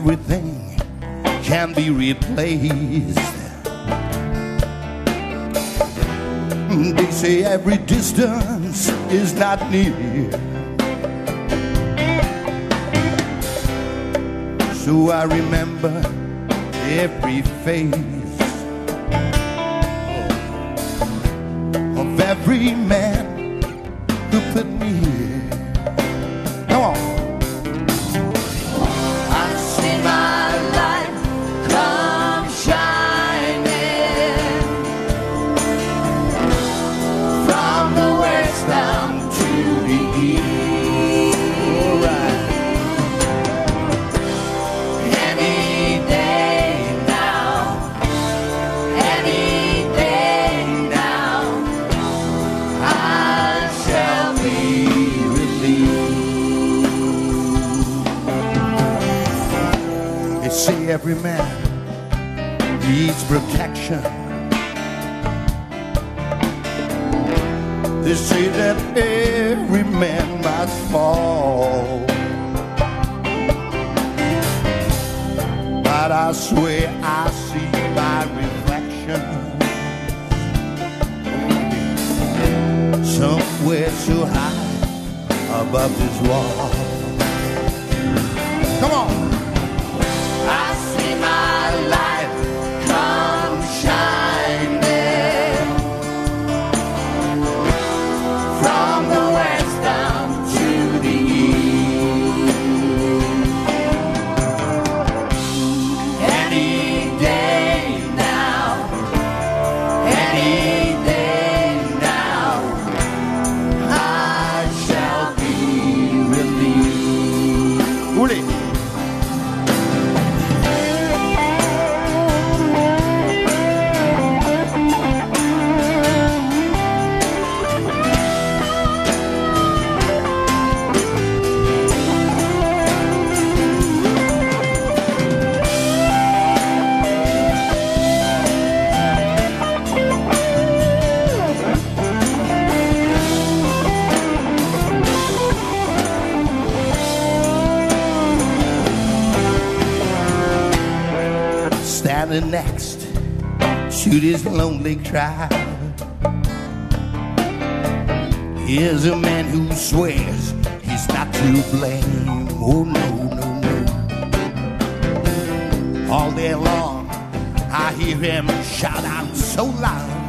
everything can be replaced. They say every distance is not near. So I remember every face of every man say every man needs protection. They say that every man must fall. But I swear I see my reflection somewhere so high above this wall. Come on. Any Standing next to this lonely crowd is a man who swears he's not to blame. Oh no, no, no. All day long, I hear him shout out so loud.